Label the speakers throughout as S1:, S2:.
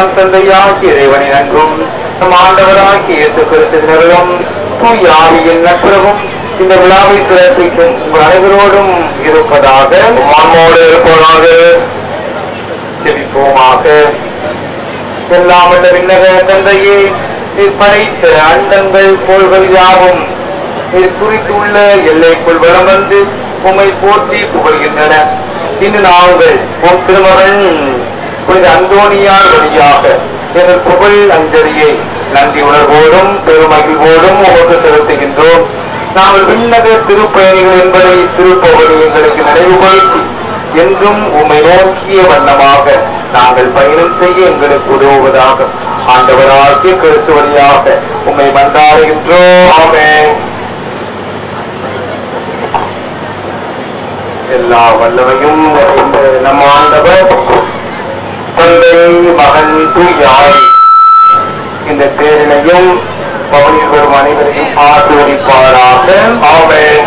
S1: நம் தந்தையாகிய இறைவனின் அன்பும் நம் ஆண்டவராகிய இயேசு தூய ஆவியின் நட்புறவும் இந்த விழாவை சிறப்பிக்கும் உங்கள் அனைவரோடும் இருப்பதாக மண்ணோடு இருப்பதாக செவிப்போமாக எல்லாம் வல்ல விண்ணக தந்தையே நீர் படைத்த அண்டங்கள் கோள்கள் யாவும் நீர் குறித்துள்ள எல்லைக்குள் வளம் வந்து உம்மை போற்றி புகழ்கின்றன. இன்று நாங்கள் உன் திருமகன் புனித அந்தோனியார் வழியாக எங்கள் புகழ் அஞ்சலியை நன்றி உணர்வோடும் பெருமகிழ்வோடும் உமக்கு செலுத்துகின்றோம். நாங்கள் விண்ணக திருப்பயணிகள் என்பதை திருப்பவழி எங்களுக்கு நினைவுபடுத்தி என்றும் உமை நோக்கிய வண்ணமாக நாங்கள் பயணம் செய்ய எங்களுக்கு உதவுவதாக ஆண்டவராகிய கருத்து வழியாக உம்மை மன்றாடுகின்றோம். ஆமென். எல்லா வல்லமையும் நம் ஆண்டவர். குழந்தை மகன் தூயாய் இந்த தேரினையும் பவனில் வரும் அனைவரையும் ஆசிரியப்பாராக ஆமென்.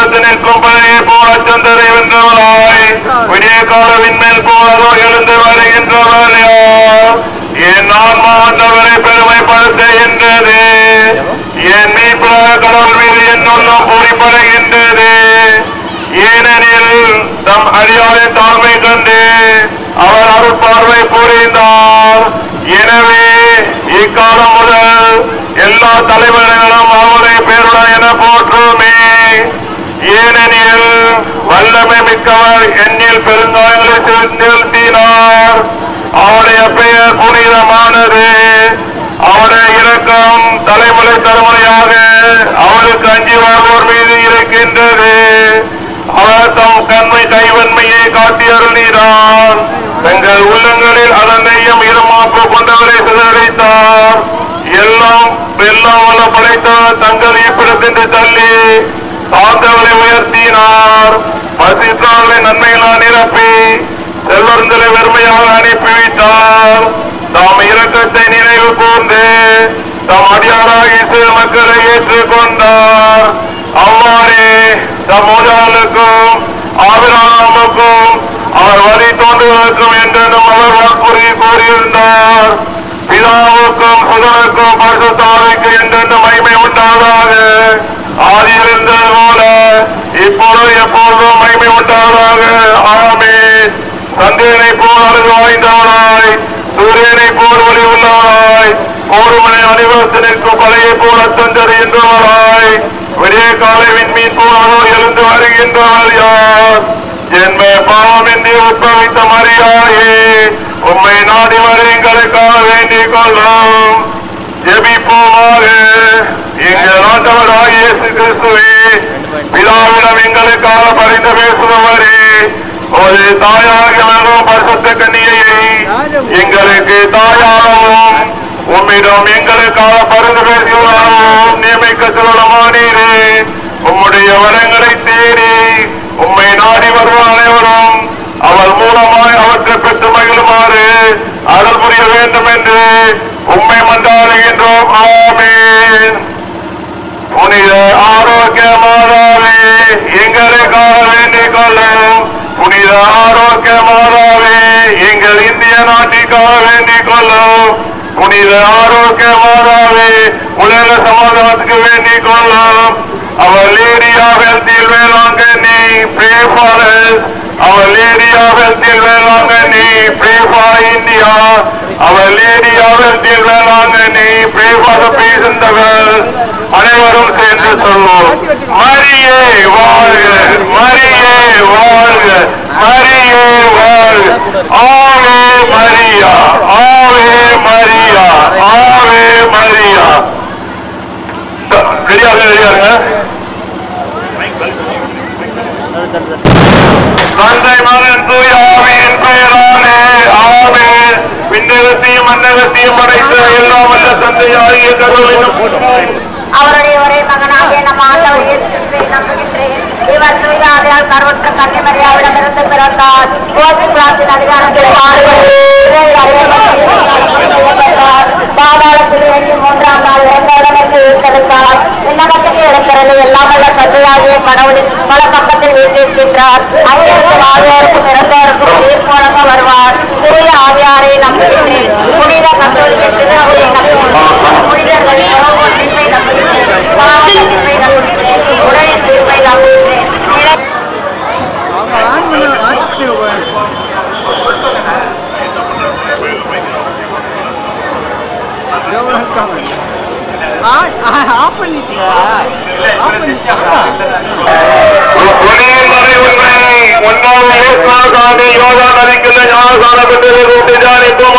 S2: போர்மனை நிற்கும் பழைய போல் அச்சந்தரை வென்றவராய் விடிய கால விண்மேல் போலதோ எழுந்து வருகின்றவர் என் ஆன்மா ஆண்டவரை பெருமைப்படுத்துகின்றது என் மீட்பராக கடவுள் மீது என் உள்ளம் ஏனெனில் தம் அடியாரின் தாழ்மை கண்டு அவர் அருள் பார்வை புரிந்தார். எனவே இக்காலம் முதல் எல்லா தலைவர்களும் அவருடைய பேருடன் என போற்றுமே. ஏனெனில் வல்லமை மிக்கவர் என்னில் பெருங்காயங்களை செலுத்தினார் அவருடைய பெயர் புனிதமானது. அவருடைய இரக்கம் தலைமுறை தலைமுறையாக அவருக்கு அஞ்சி வாழ்வோர் மீது இருக்கின்றது. அவர் தம் கண்மை கைவன்மையை காட்டி அருளினார். தங்கள் உள்ளங்களில் அதனையும் இருமாப்பு கொண்டவரை சிதறடித்தார். எல்லாம் எல்லாம் வல்ல படைத்தார் தங்கள் ஈப்பிடத்தின்று தள்ளி தாழ்ந்தவரை உயர்த்தினார். பசித்தவர்களை நன்மைகளால் நிரப்பி செல்வர்களை வெறுமையாக அனுப்பி வைத்தார். தாம் இரக்கத்தை நினைவு கூர்ந்து தம் அடியாராக இஸ்ரேல் மக்களை ஏற்றுக்கொண்டார். அவ்வாறே தம் முதலுக்கும் ஆபிராமுக்கும் அவர் வழி தோன்றுவதற்கும் என்றென்றும் அவர் வாக்குறுதி கூறியிருந்தார். பிதாவுக்கும் சுதனுக்கும் பரிசுத்தாவிக்கு என்றென்றும் மகிமை உண்டாதாக? ஆதியில் போல இப்பொழுது எப்பொழுதும் மகிமை உண்டாதாக? ஆமே சந்திரனை போல் அழகு வாய்ந்தவராய் சூரியனை போல் ஒளி உள்ளவராய் போருமனை அணிவகுத்து நிற்கும் பழையை போல் அத்தஞ்சறிகின்றவராய் விடிய காலை விண்மீன் போல் எழுந்து வருகின்றவர் யார்? ஜென்ம பாவமின்றி உட்பவித்த மரியாயே உம்மை நாடி வரை எங்களுக்காக வேண்டிக் கொள்ளும். ஜெபிப்போமாக. எங்கள் ஆண்டவராய் இயேசு கிறிஸ்துவே பிதாவிடம் எங்களுக்காக பரிந்து பேசுபவரே ஒரு தாயாக வரும் பரிசுத்த கன்னிகையை எங்களுக்கு தாயாகவும் உம்மிடம் எங்களுக்காக பரிந்து பேசுவதாகவும் நியமிக்க சொல்லமானீரே. உம்முடைய வரங்களை தேடி உம்மை நாடி வருவோர் அனைவரும். அவர் மூலமாய் அவற்றை பெற்று மகிழுமாறு அருள் புரிய வேண்டும் என்று உண்மை மன்றாடுகின்றோம். ஆமென். புனித ஆரோக்கிய மாதாவே எங்களுக்காக வேண்டிக் கொள்ளும். புனித ஆரோக்கிய மாதாவே எங்கள் இந்திய நாட்டிற்காக வேண்டிக் கொள்ளும். புனித ஆரோக்கிய மாதாவே உலக சமாதானத்துக்கு வேண்டிக் கொள்ளும். Our lady Health ஹெல்த்தில் Velankanni pray for our lady of ஹெல்த்தில் Velankanni pray for India. Our lady of ஹெல்த்தில் Velankanni pray for the peace in the world. அனைவரும் சேர்ந்து சொல்வோம். மரியே வாழ்க மரியே வாழ்க மரியே வாழ்க. ஆவே மரியா ஆவே மரியா ஆவே மரியா. ரெடியாக ரெடியாங்க தந்தை மகன் தூய ஆவியின் பெயராலே ஆமே. விண்ணகத்தையும் மன்னகத்தையும் படைத்த எல்லாம் வல்ல தந்தையாகிய கடவுளின்
S3: அவருடைய ஒரே மகனாகிய நம் ஆண்டவர் இயேசு நம்புகின்றேன். இவர் தூயாதையால் கருவற்ற கன்னிமரியாவிடமிருந்து பிறந்தார். கோபி பிரார்த்தின் அதிகாரத்தில் பாதாளத்தில் இறங்கி மூன்றாம் நாள் இரண்டாயிரத்தி ஈர்த்தெடுத்தார் விண்ணகத்துக்கு எடுக்கிறது எல்லாம் வல்ல தந்தையாகிய கடவுளின் பல பக்கத்தில் வீட்டிருக்கின்றார் அங்கிருந்து வாழ்வோருக்கும் இறந்தோருக்கும் உயிர் போலக வருவார். தூய ஆவியாரை நம்புகின்றேன். புனித கத்தோலிக்க திருநகையை நம்புகின்றேன்.
S2: ಒಂದಾರು ಮೂರು ಸಾವಿರದ
S3: ಯೋಜನೆ ಅದಕ್ಕೆಲ್ಲ ಯಾವ ಸಾಲ ಕೊಟ್ಟಿದೆ ಕೊಟ್ಟಿದ್ದಾರೆ ತುಂಬ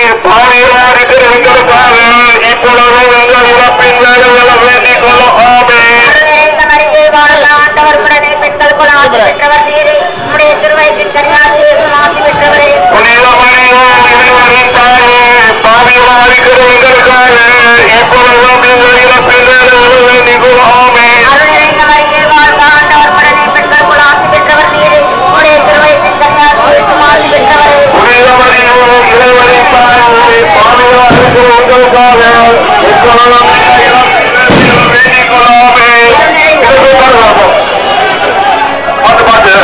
S3: நீர் பாதுகாத்து இருக்கிறதாக இப்பொழுது உங்கள் இறப்பின் மேல
S2: வேண்டிக் கொள்ளாமே பாதுகாக்கிறவர்களுக்காக எப்பொழுதும் நீங்கள்
S3: இறப்பின் மேல வேண்டிக் கொள்ளாமே உடைய திருவயத்தின் கன்னியாசி சுமாரி பெற்றவரை
S2: இளவரியூர் இளவரி தாயை பாதுகாத்து உங்களுக்காக வேண்டிக் கொள்ளாமே. பாட்டு பாட்டு.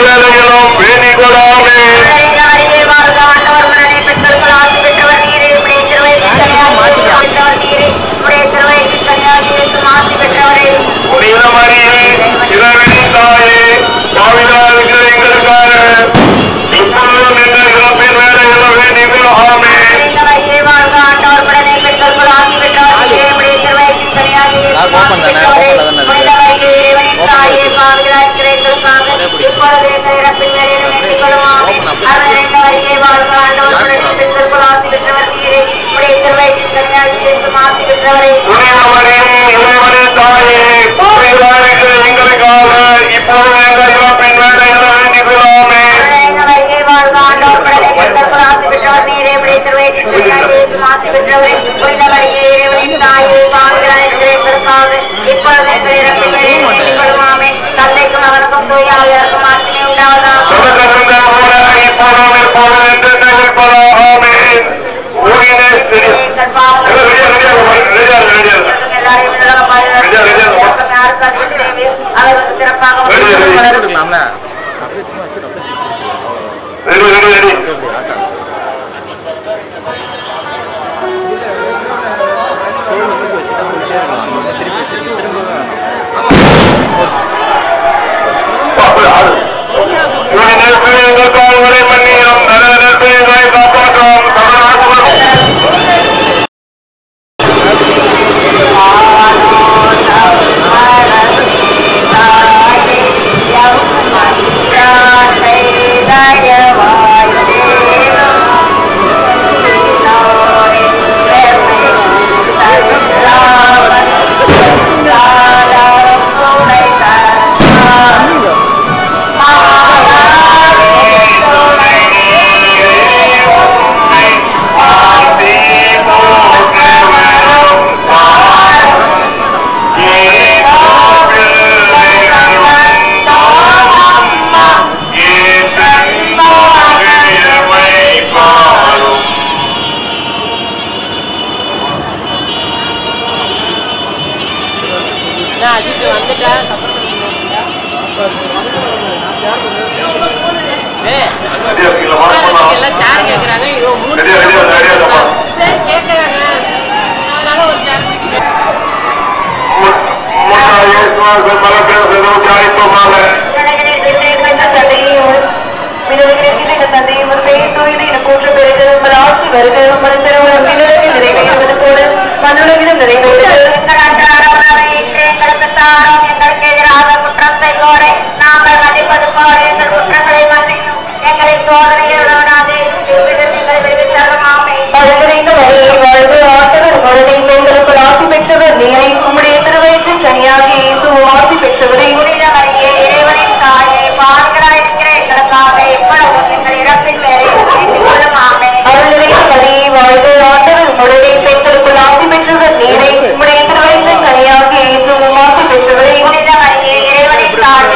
S2: வேலையிலும் வேண்டிக் கொள்ளாமே. புனிதமரியே தானே தாயே தானே இருக்கிற எங்களுக்காக இப்பொழுதும் எங்கள் இறப்பின் வேலையிலும்
S3: உண்டாவதாக
S2: தொடர்ந்த போல இப்போதும் எப்போதும் என்றென்றும் இருப்பதாகவே
S4: நான் அஜித் வந்துட்டேன் எல்லாம் சேர் கேக்குறாங்க இவன் மூணு
S2: ரெடியா, ரெடியா, ரெடியா, தப்பா.
S4: சரி கேக்குறாங்க அதனால ஒரு சேர்
S3: எங்களை சோதனையில் விடாதே எங்களை விடுவித்தருமாமே புனிதமரியே, இறைவனின் தாயே, பாவிகளாயிருக்கிற எங்களுக்காக எப்பொழுதும் எங்கள் இறப்பின் வேளையில் வேண்டிக் கொள்ளும் ஆமே. புனிதமரியே,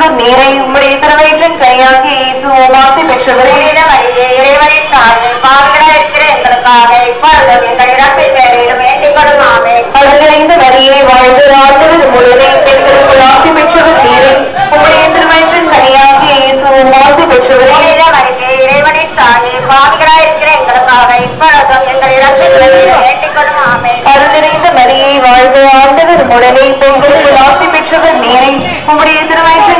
S5: பெற்றவர் நீரை உம்முடைய திருவயிற்றின் கையாகி ஆசி பெற்றவரே.
S3: இறைவனின் தாயே, பாவிகளாயிருக்கிற எங்களுக்காக இப்பொழுதும் எங்கள் வேண்டிக் கொள்ளும்
S5: மரியை வாழ்க ஆண்டவர் உடனே பெண்களுக்குள் ஆசி பெற்றவர் நீரை. உம்முடைய திருவயிற்றின் கையாகி ஆசி பெற்றவரே.
S3: இறைவனின் தாயே, பாவிகளாயிருக்கிற எங்களுக்காக இப்பொழுதும் எங்கள் வேண்டிக் கொள்ளும்
S5: மரியை வாழ்க ஆண்டவர் உடனே பெண்களுக்குள் ஆசி பெற்றவர் நீரை. உம்முடைய திருவயிற்றின்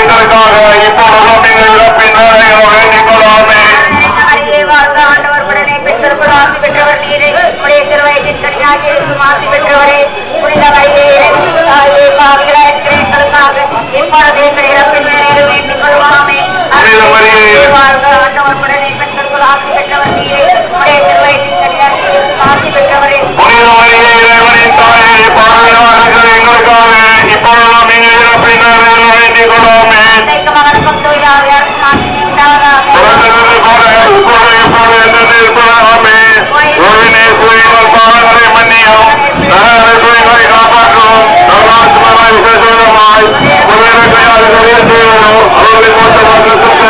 S3: எங்களுக்காக. இப்பொழுது நாம் இங்கே இருப்பினர் வேண்டிக் கொள்ளோமே
S2: پاور ہے پاور ہے ندے پاور
S3: ہمیں کوئی نہیں کوئی پاور لے منی ہاں نہ کوئی نہیں کو طاقتوں دوات میں نہیں سجنوں مال بولے کوئی حوالے دیو نو اور دل موٹا کر سکھے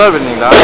S3: 都别拧了。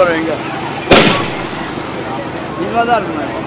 S3: करेंगे जिम्मेदार बनाएंगे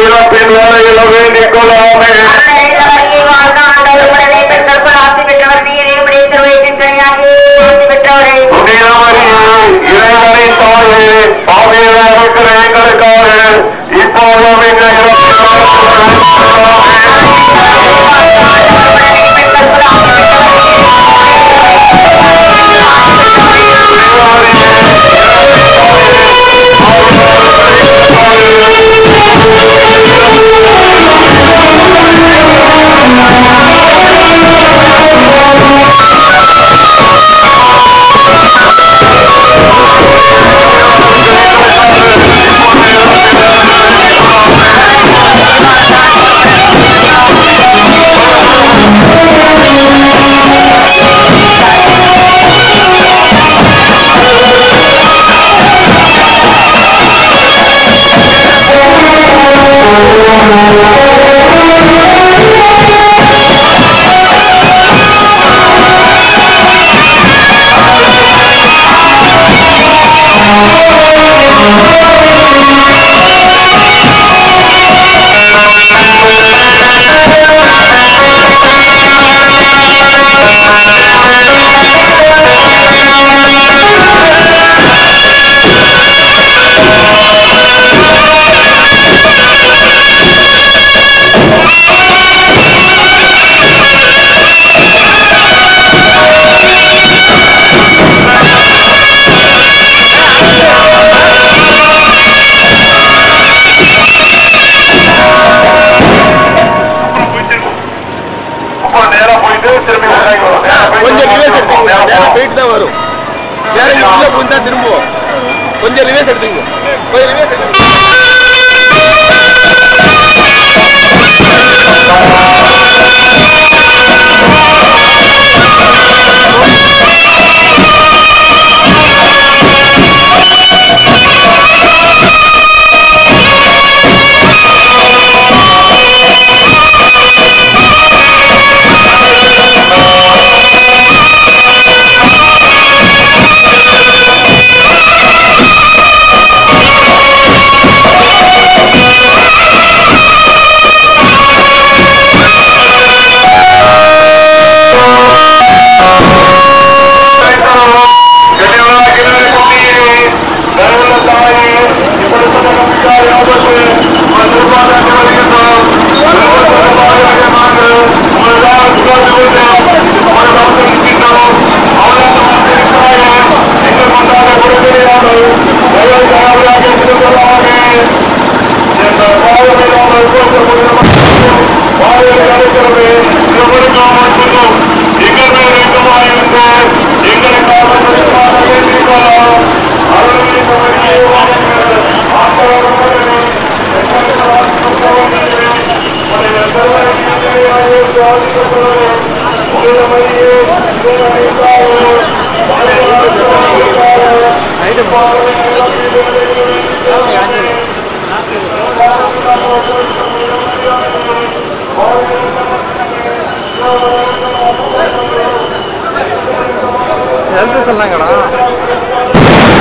S3: இறப்பின்
S2: வலையில வேண்டிக் கொள்ளாமே இறைவனை தாயே பாவியராக இருக்கிற எங்களுக்காக இப்போதும் எங்கள்